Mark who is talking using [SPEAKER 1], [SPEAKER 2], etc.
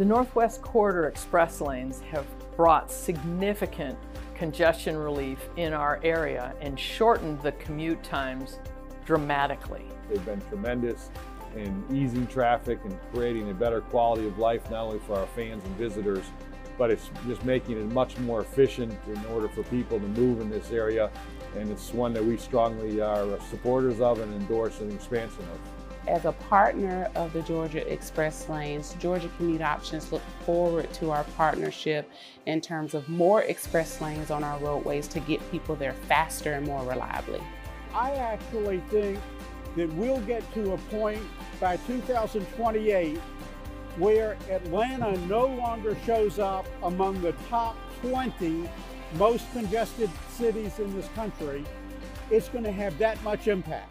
[SPEAKER 1] The Northwest Corridor Express lanes have brought significant congestion relief in our area and shortened the commute times dramatically.
[SPEAKER 2] They've been tremendous in easing traffic and creating a better quality of life, not only for our fans and visitors, but it's just making it much more efficient in order for people to move in this area. And it's one that we strongly are supporters of and endorse an expansion of.
[SPEAKER 3] As a partner of the Georgia Express Lanes, Georgia Commute Options look forward to our partnership in terms of more express lanes on our roadways to get people there faster and more reliably.
[SPEAKER 4] I actually think that we'll get to a point by 2028 where Atlanta no longer shows up among the top 20 most congested cities in this country. It's going to have that much impact.